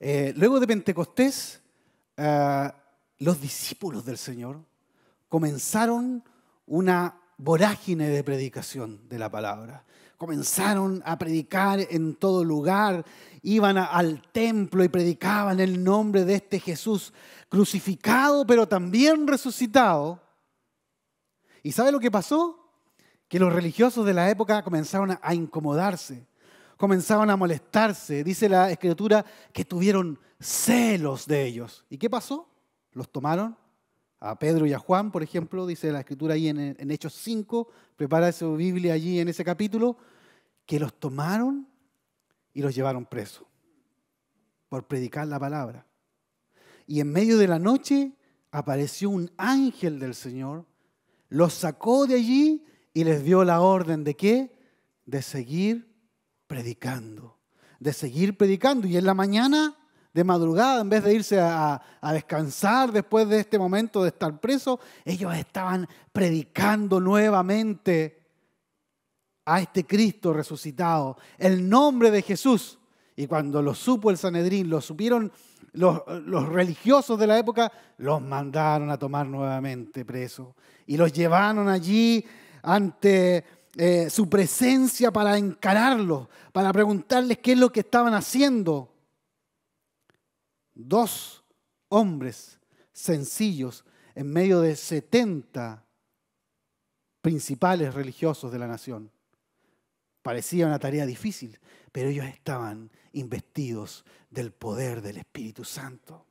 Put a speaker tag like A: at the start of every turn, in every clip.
A: Eh, luego de Pentecostés, eh, los discípulos del Señor comenzaron una vorágine de predicación de la palabra. Comenzaron a predicar en todo lugar, iban al templo y predicaban el nombre de este Jesús crucificado, pero también resucitado. ¿Y sabe lo que pasó? Que los religiosos de la época comenzaron a incomodarse, comenzaban a molestarse. Dice la escritura que tuvieron celos de ellos. ¿Y qué pasó? Los tomaron a Pedro y a Juan, por ejemplo, dice la escritura ahí en, Hechos 5, prepara su Biblia allí en ese capítulo, que los tomaron y los llevaron presos por predicar la palabra. Y en medio de la noche apareció un ángel del Señor, los sacó de allí y les dio la orden de qué? De seguir predicando, de seguir predicando. Y en la mañana de madrugada, en vez de irse a, descansar después de este momento de estar preso, ellos estaban predicando nuevamente a este Cristo resucitado, el nombre de Jesús. Y cuando lo supo el Sanedrín, lo supieron los, religiosos de la época, los mandaron a tomar nuevamente preso. Y los llevaron allí ante eh, su presencia para encararlos, para preguntarles qué es lo que estaban haciendo dos hombres sencillos en medio de 70 principales religiosos de la nación. Parecía una tarea difícil, pero ellos estaban investidos del poder del Espíritu Santo.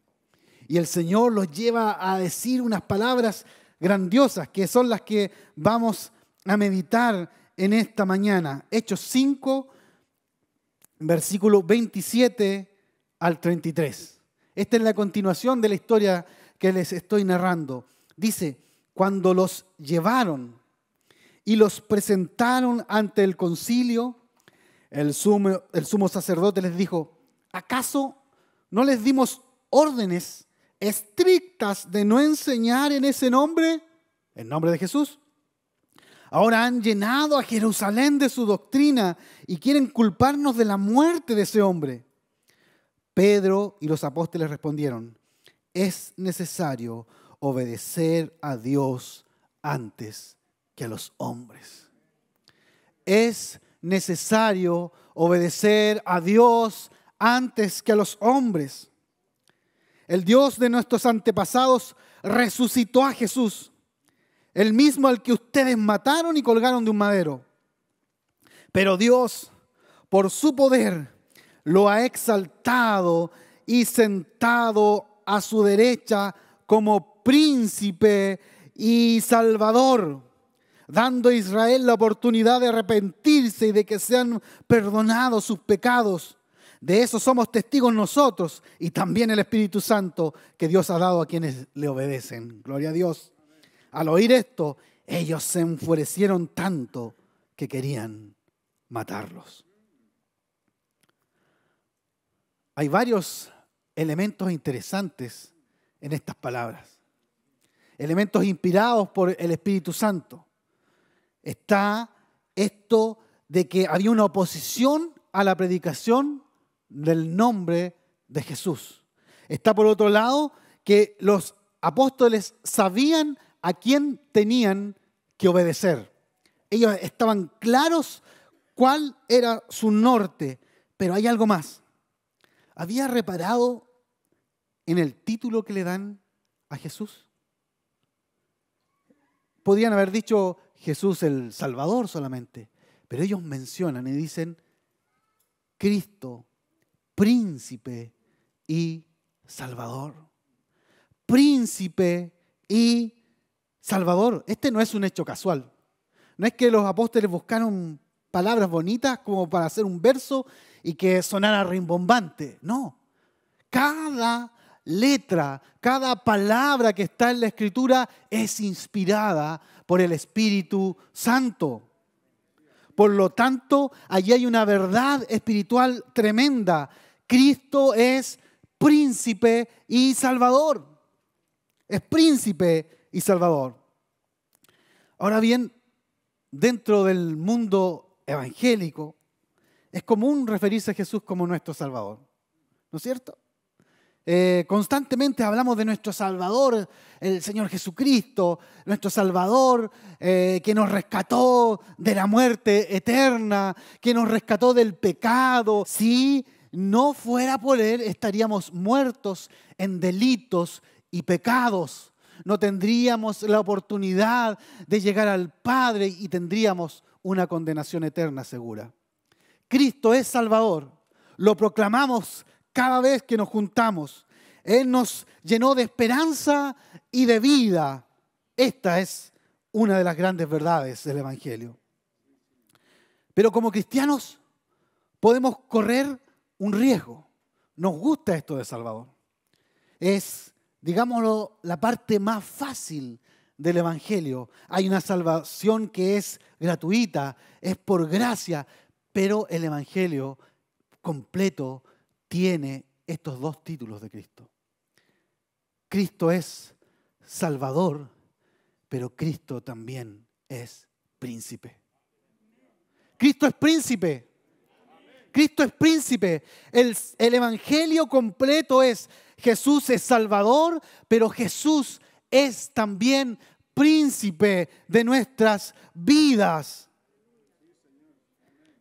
A: Y el Señor los lleva a decir unas palabras grandiosas que son las que vamos a meditar en esta mañana. Hechos 5, versículo 27 al 33. Esta es la continuación de la historia que les estoy narrando. Dice, cuando los llevaron y los presentaron ante el concilio, el sumo, el sumo sacerdote les dijo, ¿acaso no les dimos órdenes estrictas de no enseñar en ese nombre, en nombre de Jesús? Ahora han llenado a Jerusalén de su doctrina y quieren culparnos de la muerte de ese hombre. Pedro y los apóstoles respondieron, es necesario obedecer a Dios antes que a los hombres. Es necesario obedecer a Dios antes que a los hombres. El Dios de nuestros antepasados resucitó a Jesús, el mismo al que ustedes mataron y colgaron de un madero. Pero Dios, por su poder, lo ha exaltado y sentado a su derecha como príncipe y salvador, dando a Israel la oportunidad de arrepentirse y de que sean perdonados sus pecados. De eso somos testigos nosotros y también el Espíritu Santo que Dios ha dado a quienes le obedecen. Gloria a Dios. Al oír esto, ellos se enfurecieron tanto que querían matarlos. Hay varios elementos interesantes en estas palabras. Elementos inspirados por el Espíritu Santo. Está esto de que había una oposición a la predicación del nombre de Jesús. Está por otro lado que los apóstoles sabían a quién tenían que obedecer. Ellos estaban claros cuál era su norte, pero hay algo más había reparado en el título que le dan a Jesús? Podían haber dicho Jesús el Salvador solamente, pero ellos mencionan y dicen Cristo, príncipe y Salvador. Príncipe y Salvador. Este no es un hecho casual. No es que los apóstoles buscaron palabras bonitas como para hacer un verso y que sonara rimbombante. No. Cada letra, cada palabra que está en la escritura es inspirada por el Espíritu Santo. Por lo tanto, allí hay una verdad espiritual tremenda. Cristo es príncipe y salvador. Es príncipe y salvador. Ahora bien, dentro del mundo evangélico, es común referirse a Jesús como nuestro Salvador. ¿No es cierto? eh, constantemente hablamos de nuestro Salvador, el Señor Jesucristo, nuestro Salvador eh, que nos rescató de la muerte eterna, que nos rescató del pecado. Si no fuera por Él, estaríamos muertos en delitos y pecados. No tendríamos la oportunidad de llegar al Padre y tendríamos una condenación eterna segura. Cristo es Salvador. Lo proclamamos cada vez que nos juntamos. Él nos llenó de esperanza y de vida. Esta es una de las grandes verdades del Evangelio. Pero como cristianos podemos correr un riesgo. Nos gusta esto de Salvador. Es, digámoslo, la parte más fácil del Evangelio. Hay una salvación que es gratuita, es por gracia, pero el Evangelio completo tiene estos dos títulos de Cristo. Cristo es Salvador, pero Cristo también es príncipe. Cristo es príncipe. Cristo es príncipe. El, el, Evangelio completo es Jesús es Salvador, pero Jesús es también príncipe de nuestras vidas.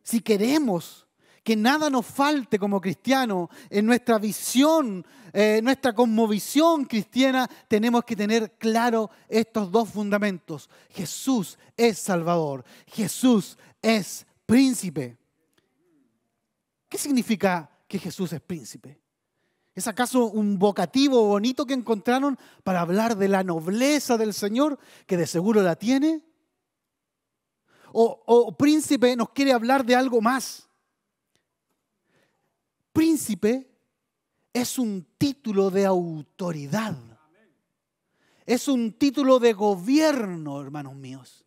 A: Si queremos que nada nos falte como cristiano en nuestra visión, eh, nuestra conmovisión cristiana, tenemos que tener claro estos dos fundamentos. Jesús es Salvador, Jesús es príncipe. ¿Qué significa que Jesús es príncipe? ¿Es acaso un vocativo bonito que encontraron para hablar de la nobleza del Señor, que de seguro la tiene? ¿O, o príncipe nos quiere hablar de algo más? príncipe es un título de autoridad. Es un título de gobierno, hermanos míos.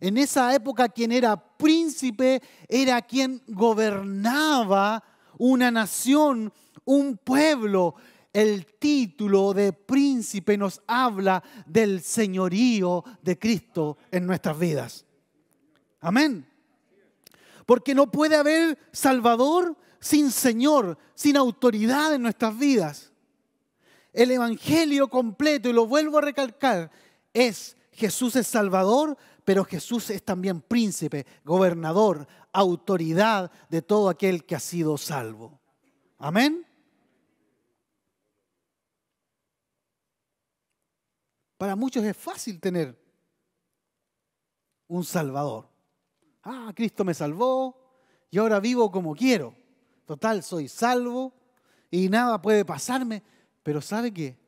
A: En esa época quien era príncipe era quien gobernaba una nación, un pueblo. El título de príncipe nos habla del señorío de Cristo en nuestras vidas. Amén. Porque no puede haber Salvador sin Señor, sin autoridad en nuestras vidas. El Evangelio completo, y lo vuelvo a recalcar, es Jesús es Salvador, pero Jesús es también príncipe, gobernador, autoridad de todo aquel que ha sido salvo. Amén. Para muchos es fácil tener un Salvador. Ah, Cristo me salvó y ahora vivo como quiero. Total, soy salvo y nada puede pasarme. Pero ¿sabe qué?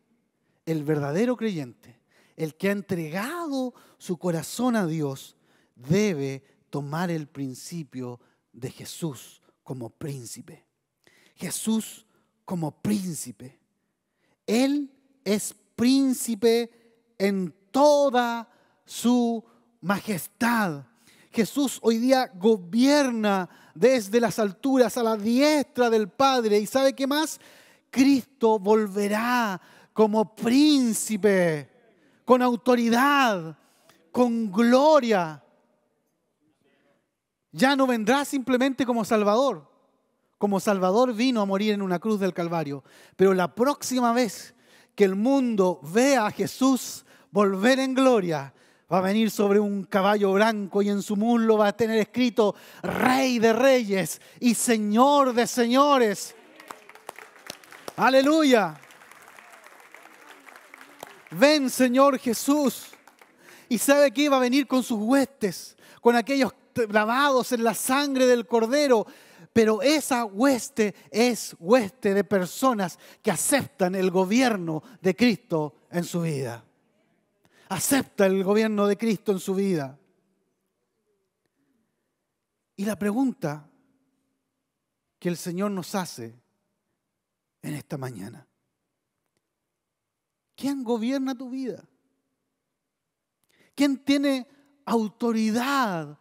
A: El verdadero creyente, el que ha entregado su corazón a Dios, debe tomar el principio de Jesús como príncipe. Jesús como príncipe. Él es príncipe en toda su majestad. Jesús hoy día gobierna desde las alturas a la diestra del Padre. ¿Y sabe qué más? Cristo volverá como príncipe, con autoridad, con gloria. Ya no vendrá simplemente como Salvador. Como Salvador vino a morir en una cruz del Calvario. Pero la próxima vez que el mundo vea a Jesús volver en gloria, va a venir sobre un caballo blanco y en su muslo va a tener escrito Rey de Reyes y Señor de Señores. Aleluya. Ven Señor Jesús. Y sabe que iba a venir con sus huestes, con aquellos lavados en la sangre del cordero. Pero esa hueste es hueste de personas que aceptan el gobierno de Cristo en su vida acepta el gobierno de Cristo en su vida. Y la pregunta que el Señor nos hace en esta mañana, ¿quién gobierna tu vida? ¿Quién tiene autoridad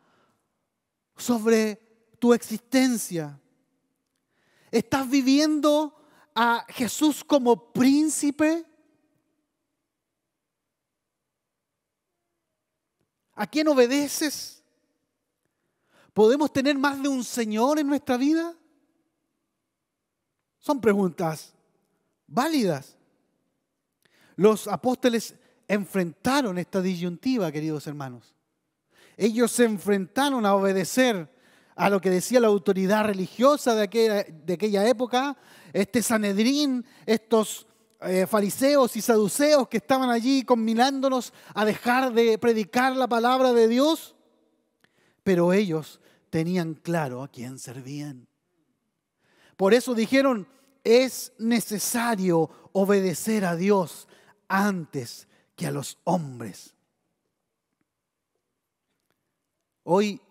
A: sobre tu existencia? ¿Estás viviendo a Jesús como príncipe? ¿A quién obedeces? ¿Podemos tener más de un Señor en nuestra vida? Son preguntas válidas. Los apóstoles enfrentaron esta disyuntiva, queridos hermanos. Ellos se enfrentaron a obedecer a lo que decía la autoridad religiosa de aquella, época, este Sanedrín, estos eh, fariseos y saduceos que estaban allí combinándonos a dejar de predicar la palabra de Dios, pero ellos tenían claro a quién servían. Por eso dijeron, es necesario obedecer a Dios antes que a los hombres. Hoy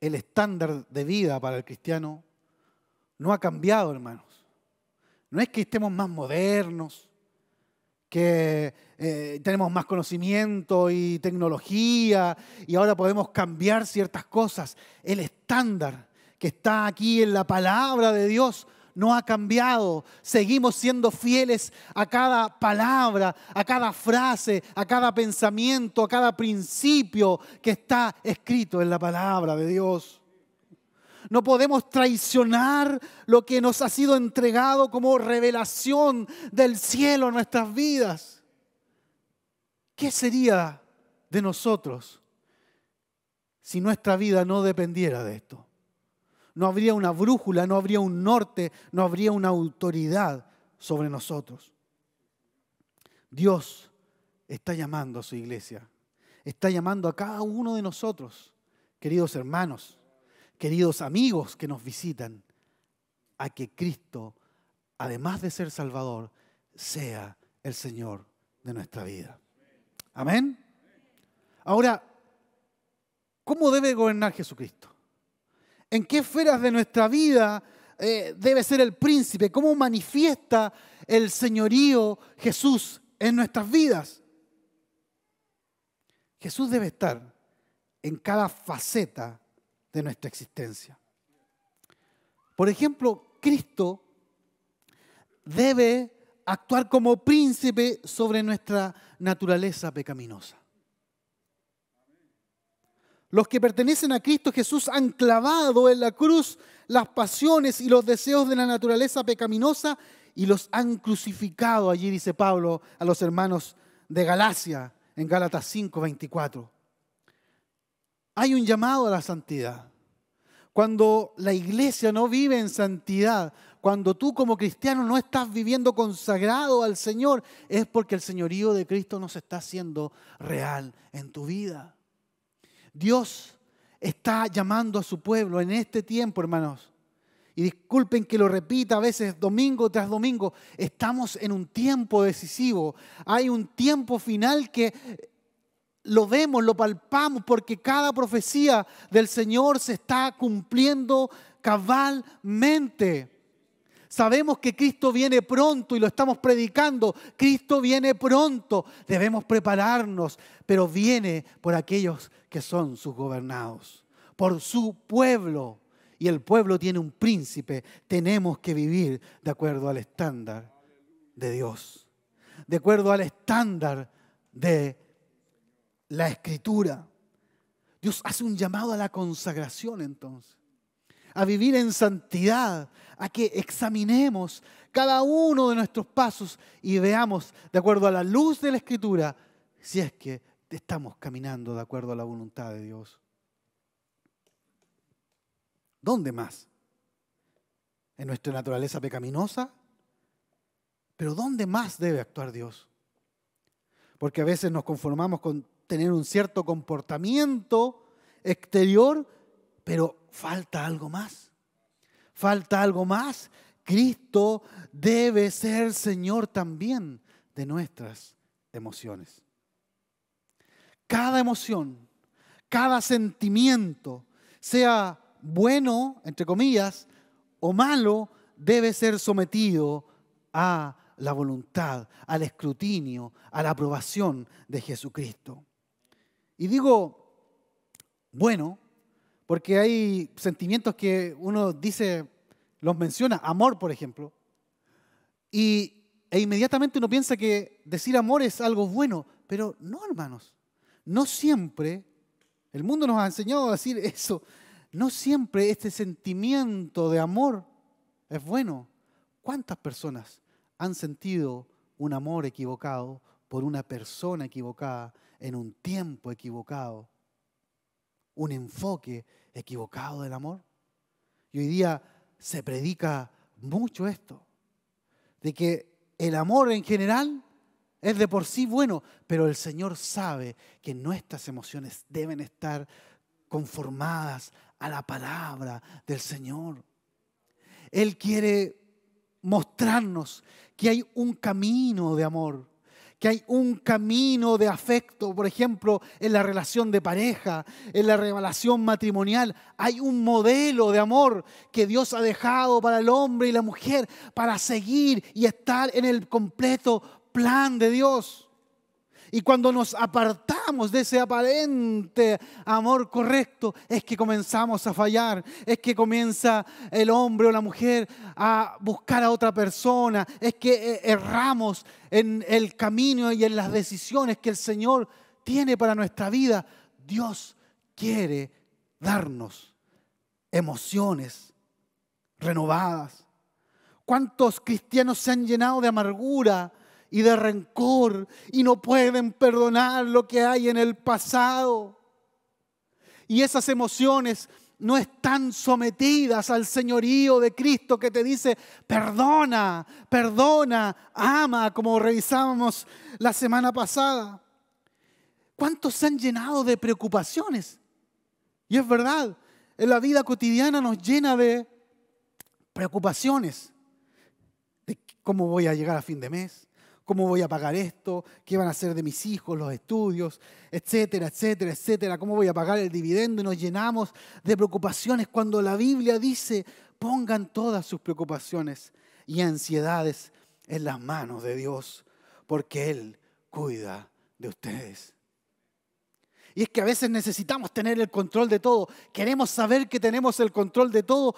A: el estándar de vida para el cristiano no ha cambiado, hermanos. No es que estemos más modernos, que eh, tenemos más conocimiento y tecnología y ahora podemos cambiar ciertas cosas. El estándar que está aquí en la palabra de Dios no ha cambiado. Seguimos siendo fieles a cada palabra, a cada frase, a cada pensamiento, a cada principio que está escrito en la palabra de Dios. No podemos traicionar lo que nos ha sido entregado como revelación del cielo en nuestras vidas. ¿Qué sería de nosotros si nuestra vida no dependiera de esto? No habría una brújula, no habría un norte, no habría una autoridad sobre nosotros. Dios está llamando a su iglesia, está llamando a cada uno de nosotros, queridos hermanos, queridos amigos que nos visitan, a que Cristo, además de ser Salvador, sea el Señor de nuestra vida. Amén. Ahora, ¿cómo debe gobernar Jesucristo? ¿En qué esferas de nuestra vida eh, debe ser el príncipe? ¿Cómo manifiesta el señorío Jesús en nuestras vidas? Jesús debe estar en cada faceta de nuestra existencia. Por ejemplo, Cristo debe actuar como príncipe sobre nuestra naturaleza pecaminosa. Los que pertenecen a Cristo Jesús han clavado en la cruz las pasiones y los deseos de la naturaleza pecaminosa y los han crucificado. Allí dice Pablo a los hermanos de Galacia en Gálatas 5:24 hay un llamado a la santidad. Cuando la iglesia no vive en santidad, cuando tú como cristiano no estás viviendo consagrado al Señor, es porque el señorío de Cristo no se está haciendo real en tu vida. Dios está llamando a su pueblo en este tiempo, hermanos. Y disculpen que lo repita a veces domingo tras domingo, estamos en un tiempo decisivo. Hay un tiempo final que lo vemos, lo palpamos, porque cada profecía del Señor se está cumpliendo cabalmente. Sabemos que Cristo viene pronto y lo estamos predicando. Cristo viene pronto. Debemos prepararnos, pero viene por aquellos que son sus gobernados, por su pueblo. Y el pueblo tiene un príncipe. Tenemos que vivir de acuerdo al estándar de Dios, de acuerdo al estándar de la escritura. Dios hace un llamado a la consagración entonces, a vivir en santidad, a que examinemos cada uno de nuestros pasos y veamos de acuerdo a la luz de la escritura si es que estamos caminando de acuerdo a la voluntad de Dios. ¿Dónde más? ¿En nuestra naturaleza pecaminosa? Pero ¿dónde más debe actuar Dios? Porque a veces nos conformamos con tener un cierto comportamiento exterior, pero falta algo más. Falta algo más. Cristo debe ser Señor también de nuestras emociones. Cada emoción, cada sentimiento, sea bueno, entre comillas, o malo, debe ser sometido a la voluntad, al escrutinio, a la aprobación de Jesucristo. Y digo, bueno, porque hay sentimientos que uno dice, los menciona, amor, por ejemplo, y, e inmediatamente uno piensa que decir amor es algo bueno, pero no, hermanos, no siempre, el mundo nos ha enseñado a decir eso, no siempre este sentimiento de amor es bueno. ¿Cuántas personas han sentido un amor equivocado por una persona equivocada en un tiempo equivocado? Un enfoque equivocado del amor. Y hoy día se predica mucho esto, de que el amor en general es de por sí bueno, pero el Señor sabe que nuestras emociones deben estar conformadas a la palabra del Señor. Él quiere mostrarnos que hay un camino de amor, que hay un camino de afecto, por ejemplo, en la relación de pareja, en la relación matrimonial. Hay un modelo de amor que Dios ha dejado para el hombre y la mujer para seguir y estar en el completo plan de Dios. Y cuando nos apartamos de ese aparente amor correcto, es que comenzamos a fallar, es que comienza el hombre o la mujer a buscar a otra persona, es que eh, erramos en el camino y en las decisiones que el Señor tiene para nuestra vida. Dios quiere darnos emociones renovadas. ¿Cuántos cristianos se han llenado de amargura? Y de rencor y no pueden perdonar lo que hay en el pasado. Y esas emociones no están sometidas al señorío de Cristo que te dice, perdona, perdona, ama, como revisábamos la semana pasada. ¿Cuántos se han llenado de preocupaciones? Y es verdad, en la vida cotidiana nos llena de preocupaciones. De cómo voy a llegar a fin de mes, ¿Cómo voy a pagar esto? ¿Qué van a hacer de mis hijos, los estudios? Etcétera, etcétera, etcétera. ¿Cómo voy a pagar el dividendo? Y nos llenamos de preocupaciones cuando la Biblia dice, pongan todas sus preocupaciones y ansiedades en las manos de Dios, porque Él cuida de ustedes. Y es que a veces necesitamos tener el control de todo. Queremos saber que tenemos el control de todo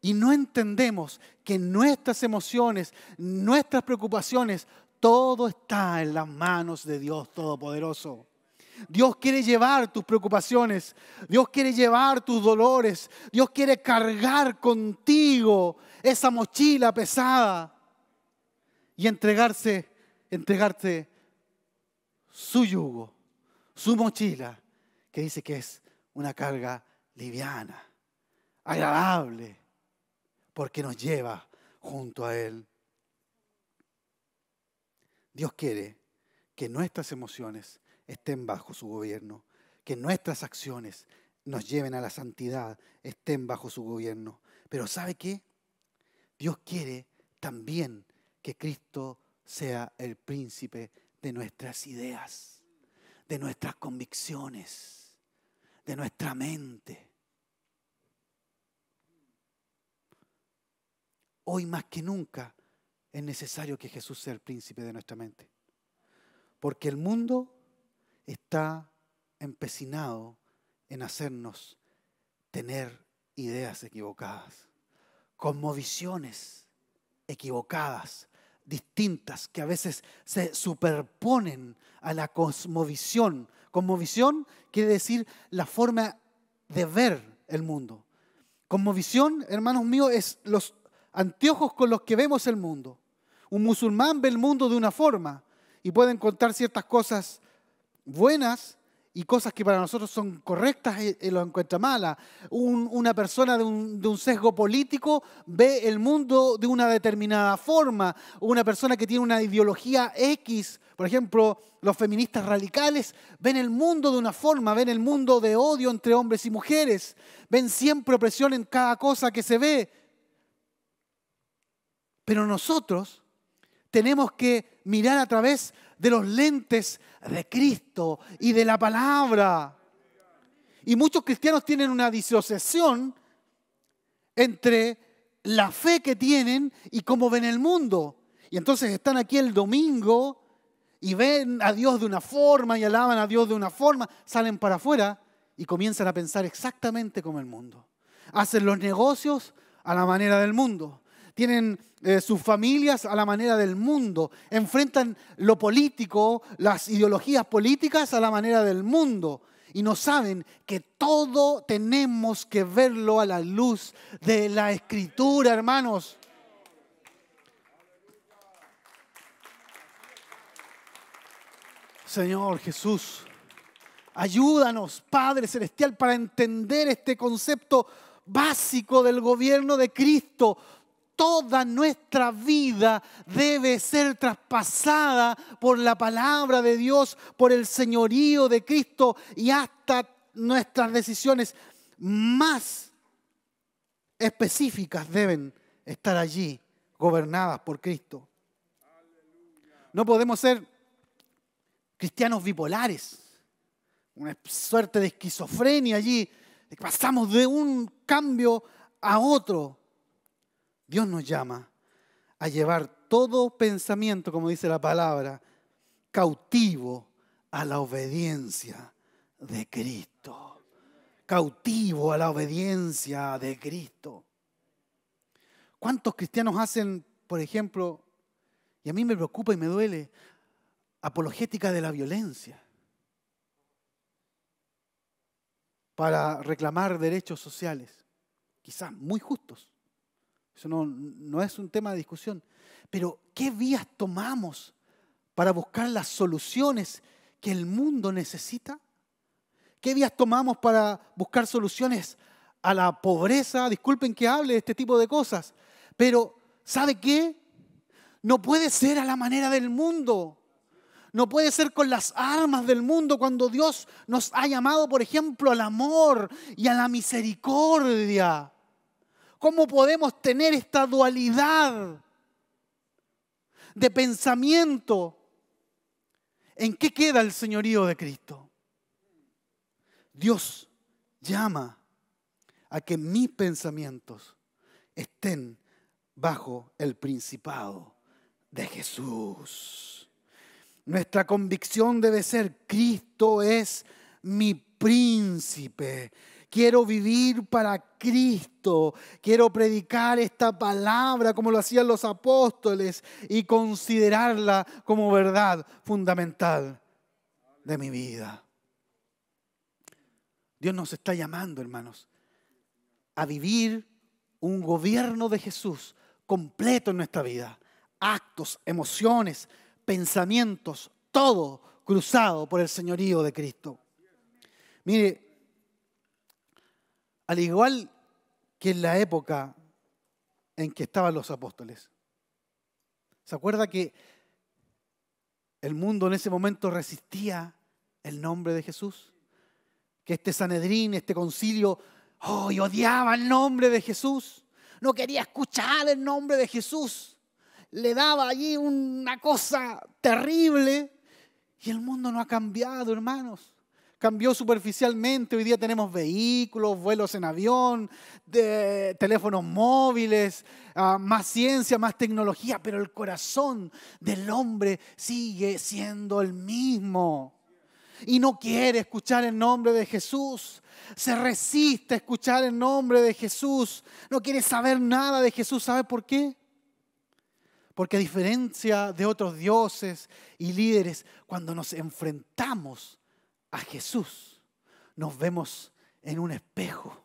A: y no entendemos que nuestras emociones, nuestras preocupaciones todo está en las manos de Dios Todopoderoso. Dios quiere llevar tus preocupaciones, Dios quiere llevar tus dolores, Dios quiere cargar contigo esa mochila pesada y entregarse, entregarte su yugo, su mochila, que dice que es una carga liviana, agradable, porque nos lleva junto a Él. Dios quiere que nuestras emociones estén bajo su gobierno, que nuestras acciones nos lleven a la santidad, estén bajo su gobierno. Pero ¿sabe qué? Dios quiere también que Cristo sea el príncipe de nuestras ideas, de nuestras convicciones, de nuestra mente. Hoy más que nunca es necesario que Jesús sea el príncipe de nuestra mente. Porque el mundo está empecinado en hacernos tener ideas equivocadas, cosmovisiones equivocadas, distintas, que a veces se superponen a la cosmovisión. Cosmovisión quiere decir la forma de ver el mundo. Cosmovisión, hermanos míos, es los anteojos con los que vemos el mundo. Un musulmán ve el mundo de una forma y puede encontrar ciertas cosas buenas y cosas que para nosotros son correctas y, lo encuentra mala. una persona de un, de un, sesgo político ve el mundo de una determinada forma. Una persona que tiene una ideología X, por ejemplo, los feministas radicales, ven el mundo de una forma, ven el mundo de odio entre hombres y mujeres, ven siempre opresión en cada cosa que se ve. Pero nosotros tenemos que mirar a través de los lentes de Cristo y de la palabra. Y muchos cristianos tienen una disociación entre la fe que tienen y cómo ven el mundo. Y entonces están aquí el domingo y ven a Dios de una forma y alaban a Dios de una forma, salen para afuera y comienzan a pensar exactamente como el mundo. Hacen los negocios a la manera del mundo tienen eh, sus familias a la manera del mundo, enfrentan lo político, las ideologías políticas a la manera del mundo y no saben que todo tenemos que verlo a la luz de la escritura, hermanos. Señor Jesús, ayúdanos, Padre Celestial, para entender este concepto básico del gobierno de Cristo. Toda nuestra vida debe ser traspasada por la palabra de Dios, por el señorío de Cristo y hasta nuestras decisiones más específicas deben estar allí, gobernadas por Cristo. No podemos ser cristianos bipolares, una suerte de esquizofrenia allí, pasamos de un cambio a otro. Dios nos llama a llevar todo pensamiento, como dice la palabra, cautivo a la obediencia de Cristo. Cautivo a la obediencia de Cristo. ¿Cuántos cristianos hacen, por ejemplo, y a mí me preocupa y me duele, apologética de la violencia? para reclamar derechos sociales, quizás muy justos. Eso no, no, es un tema de discusión. Pero ¿qué vías tomamos para buscar las soluciones que el mundo necesita? ¿Qué vías tomamos para buscar soluciones a la pobreza? Disculpen que hable de este tipo de cosas, pero ¿sabe qué? No puede ser a la manera del mundo. No puede ser con las armas del mundo cuando Dios nos ha llamado, por ejemplo, al amor y a la misericordia. ¿Cómo podemos tener esta dualidad de pensamiento? ¿En qué queda el señorío de Cristo? Dios llama a que mis pensamientos estén bajo el principado de Jesús. Nuestra convicción debe ser, Cristo es mi príncipe. Quiero vivir para Cristo. Quiero predicar esta palabra como lo hacían los apóstoles y considerarla como verdad fundamental de mi vida. Dios nos está llamando, hermanos, a vivir un gobierno de Jesús completo en nuestra vida. Actos, emociones, pensamientos, todo cruzado por el señorío de Cristo. Mire, al igual que en la época en que estaban los apóstoles, ¿se acuerda que el mundo en ese momento resistía el nombre de Jesús? Que este Sanedrín, este concilio, oh, odiaba el nombre de Jesús. No quería escuchar el nombre de Jesús le daba allí una cosa terrible y el mundo no ha cambiado, hermanos. Cambió superficialmente, hoy día tenemos vehículos, vuelos en avión, teléfonos móviles, ah, más ciencia, más tecnología, pero el corazón del hombre sigue siendo el mismo. Y no quiere escuchar el nombre de Jesús se resiste a escuchar el nombre de Jesús, no quiere saber nada de Jesús. ¿Sabe por qué? Porque a diferencia de otros dioses y líderes, cuando nos enfrentamos a Jesús, nos vemos en un espejo.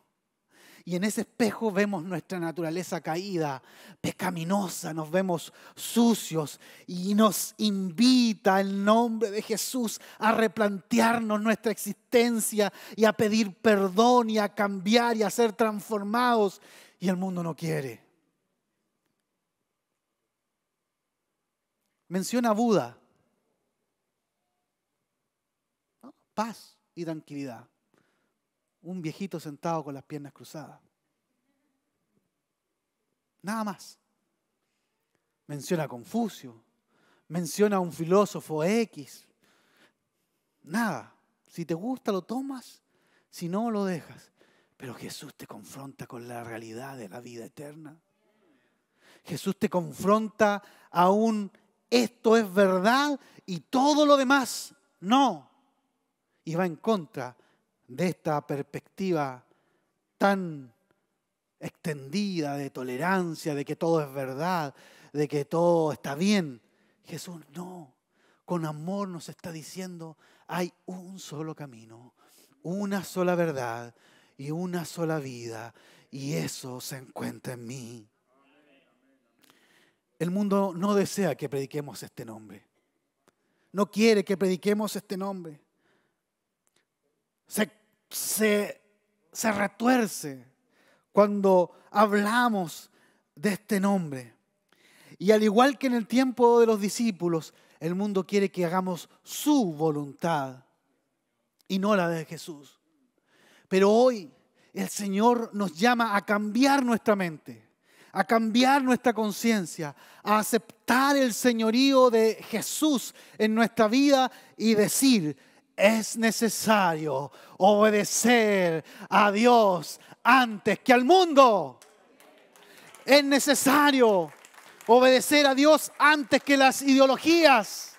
A: Y en ese espejo vemos nuestra naturaleza caída, pecaminosa, nos vemos sucios y nos invita el nombre de Jesús a replantearnos nuestra existencia y a pedir perdón y a cambiar y a ser transformados. Y el mundo no quiere. menciona a Buda. Paz y tranquilidad. Un viejito sentado con las piernas cruzadas. Nada más. Menciona a Confucio. Menciona a un filósofo X. Nada. Si te gusta lo tomas, si no lo dejas. Pero Jesús te confronta con la realidad de la vida eterna. Jesús te confronta a un esto es verdad y todo lo demás no. Y va en contra de esta perspectiva tan extendida de tolerancia, de que todo es verdad, de que todo está bien. Jesús no, con amor nos está diciendo, hay un solo camino, una sola verdad y una sola vida, y eso se encuentra en mí. El mundo no desea que prediquemos este nombre. no quiere que prediquemos este nombre. Se, se retuerce cuando hablamos de este nombre. Y al igual que en el tiempo de los discípulos, el mundo quiere que hagamos su voluntad y no la de Jesús. Pero hoy el Señor nos llama a cambiar nuestra mente, a cambiar nuestra conciencia, a aceptar el señorío de Jesús en nuestra vida y decir, es necesario obedecer a Dios antes que al mundo. Es necesario obedecer a Dios antes que las ideologías.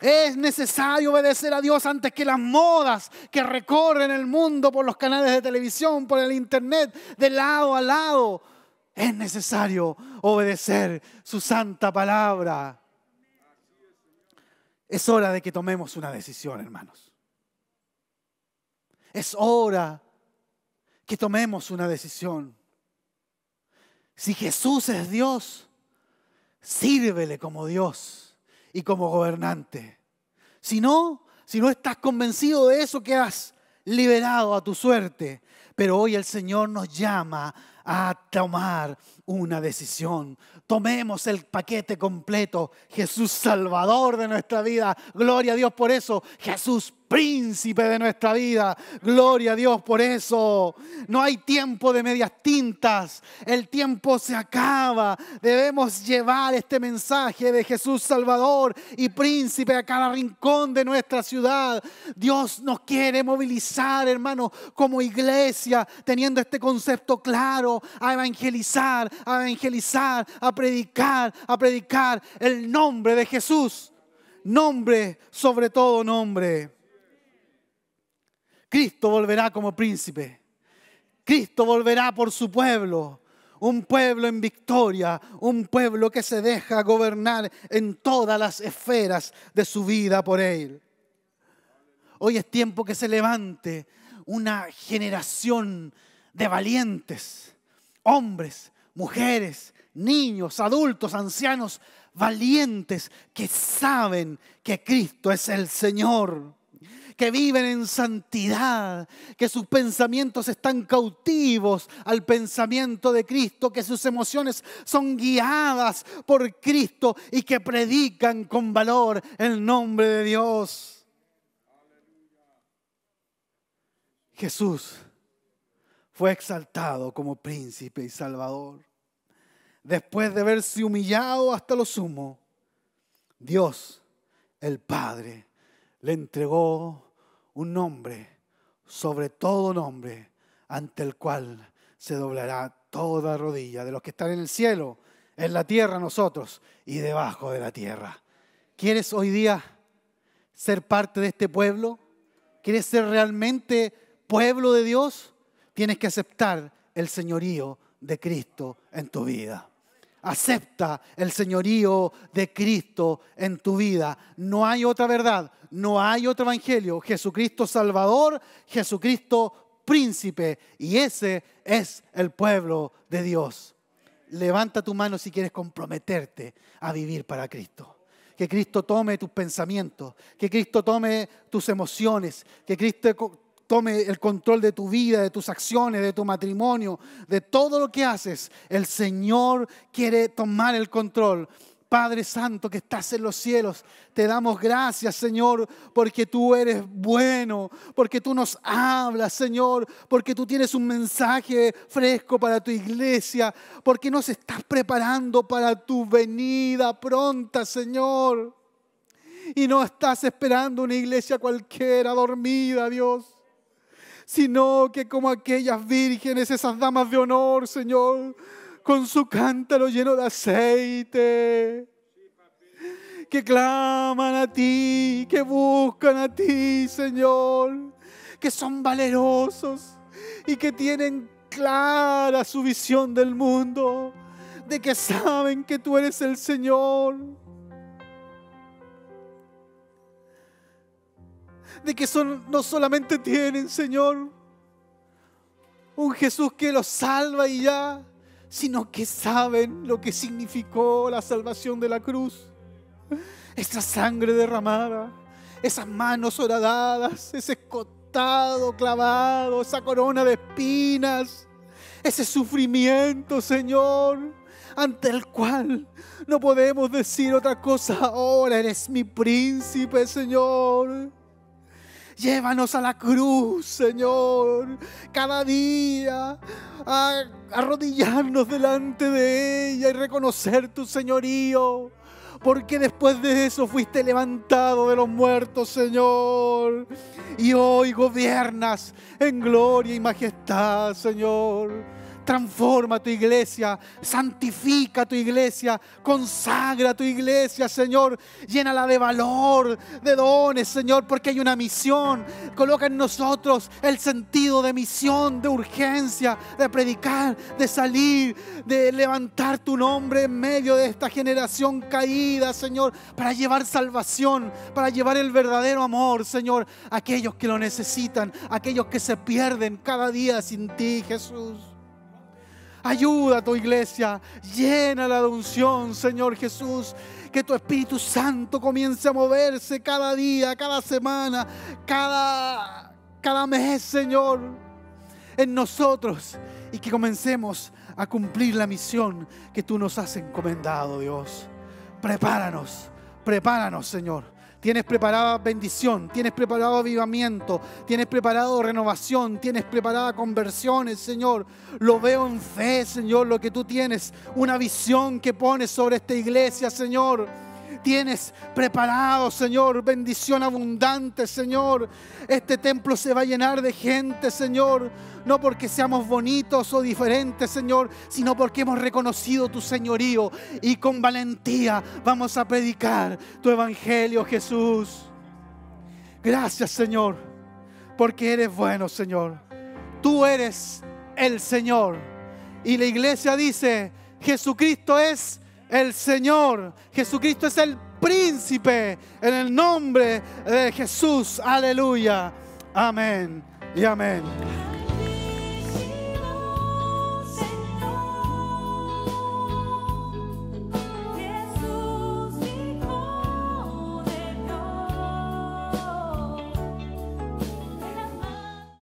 A: Es necesario obedecer a Dios antes que las modas que recorren el mundo por los canales de televisión, por el internet, de lado a lado. Es necesario obedecer su santa palabra. Es hora de que tomemos una decisión, hermanos. Es hora que tomemos una decisión. Si Jesús es Dios, sírvele como Dios y como gobernante. Si no, si no estás convencido de eso, quedas liberado a tu suerte. Pero hoy el Señor nos llama a tomar una decisión. Tomemos el paquete completo. Jesús Salvador de nuestra vida. Gloria a Dios por eso. Jesús príncipe de nuestra vida. Gloria a Dios por eso. No hay tiempo de medias tintas. El tiempo se acaba. Debemos llevar este mensaje de Jesús Salvador y príncipe a cada rincón de nuestra ciudad. Dios nos quiere movilizar, hermano, como iglesia, teniendo este concepto claro, a evangelizar, a evangelizar, a predicar, a predicar el nombre de Jesús. Nombre sobre todo nombre. Cristo volverá como príncipe. Cristo volverá por su pueblo. Un pueblo en victoria, un pueblo que se deja gobernar en todas las esferas de su vida por Él. Hoy es tiempo que se levante una generación de valientes, hombres, mujeres, niños, adultos, ancianos, valientes que saben que Cristo es el Señor que viven en santidad, que sus pensamientos están cautivos al pensamiento de Cristo, que sus emociones son guiadas por Cristo y que predican con valor el nombre de Dios. Jesús fue exaltado como príncipe y salvador. Después de haberse humillado hasta lo sumo, Dios, el Padre, le entregó un nombre sobre todo nombre ante el cual se doblará toda rodilla de los que están en el cielo, en la tierra nosotros y debajo de la tierra. ¿Quieres hoy día ser parte de este pueblo? ¿Quieres ser realmente pueblo de Dios? Tienes que aceptar el señorío de Cristo en tu vida. Acepta el señorío de Cristo en tu vida. No hay otra verdad, no hay otro evangelio. Jesucristo Salvador, Jesucristo Príncipe. Y ese es el pueblo de Dios. Levanta tu mano si quieres comprometerte a vivir para Cristo. Que Cristo tome tus pensamientos, que Cristo tome tus emociones, que Cristo tome el control de tu vida, de tus acciones, de tu matrimonio, de todo lo que haces. El Señor quiere tomar el control. Padre Santo que estás en los cielos, te damos gracias, Señor, porque tú eres bueno, porque tú nos hablas, Señor, porque tú tienes un mensaje fresco para tu iglesia, porque nos estás preparando para tu venida pronta, Señor. Y no estás esperando una iglesia cualquiera dormida, Dios sino que como aquellas vírgenes, esas damas de honor, Señor, con su cántaro lleno de aceite, que claman a ti, que buscan a ti, Señor, que son valerosos y que tienen clara su visión del mundo, de que saben que tú eres el Señor de que son, no solamente tienen, Señor, un Jesús que los salva y ya, sino que saben lo que significó la salvación de la cruz. esa sangre derramada, esas manos horadadas, ese escotado clavado, esa corona de espinas, ese sufrimiento, Señor, ante el cual no podemos decir otra cosa ahora, eres mi príncipe, Señor. Llévanos a la cruz, Señor, cada día a arrodillarnos delante de ella y reconocer tu señorío. Porque después de eso fuiste levantado de los muertos, Señor. Y hoy gobiernas en gloria y majestad, Señor. Transforma tu iglesia, santifica tu iglesia, consagra tu iglesia, Señor. Llénala de valor, de dones, Señor, porque hay una misión. Coloca en nosotros el sentido de misión, de urgencia, de predicar, de salir, de levantar tu nombre en medio de esta generación caída, Señor, para llevar salvación, para llevar el verdadero amor, Señor, a aquellos que lo necesitan, a aquellos que se pierden cada día sin ti, Jesús. Ayuda a tu iglesia, llena la unción, Señor Jesús. Que tu Espíritu Santo comience a moverse cada día, cada semana, cada, cada mes, Señor, en nosotros. Y que comencemos a cumplir la misión que tú nos has encomendado, Dios. Prepáranos, prepáranos, Señor Tienes preparada bendición, tienes preparado avivamiento, tienes preparado renovación, tienes preparada conversiones, Señor. Lo veo en fe, Señor, lo que tú tienes, una visión que pones sobre esta iglesia, Señor tienes preparado, Señor. Bendición abundante, Señor. Este templo se va a llenar de gente, Señor. No porque seamos bonitos o diferentes, Señor, sino porque hemos reconocido tu señorío y con valentía vamos a predicar tu evangelio, Jesús. Gracias, Señor, porque eres bueno, Señor. Tú eres el Señor. Y la iglesia dice, Jesucristo es el Señor. Jesucristo es el príncipe en el nombre de Jesús. Aleluya. Amén y amén.